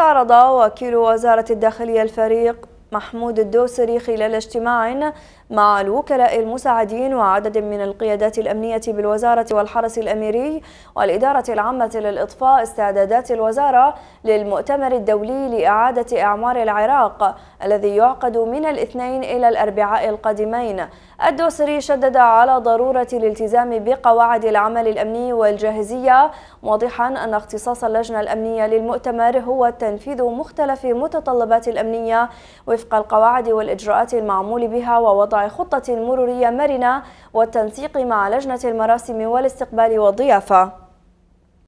استعرض وكيل وزارة الداخلية الفريق محمود الدوسري خلال اجتماع مع الوكلاء المساعدين وعدد من القيادات الأمنية بالوزارة والحرس الأميري والإدارة العامة للإطفاء استعدادات الوزارة للمؤتمر الدولي لإعادة إعمار العراق الذي يعقد من الاثنين إلى الأربعاء القادمين. الدوسري شدد على ضرورة الالتزام بقواعد العمل الأمني والجاهزية موضحا أن اختصاص اللجنة الأمنية للمؤتمر هو تنفيذ مختلف متطلبات الأمنية وفق القواعد والإجراءات المعمول بها ووضع خطة مرورية مرنة والتنسيق مع لجنة المراسم والاستقبال والضيافة.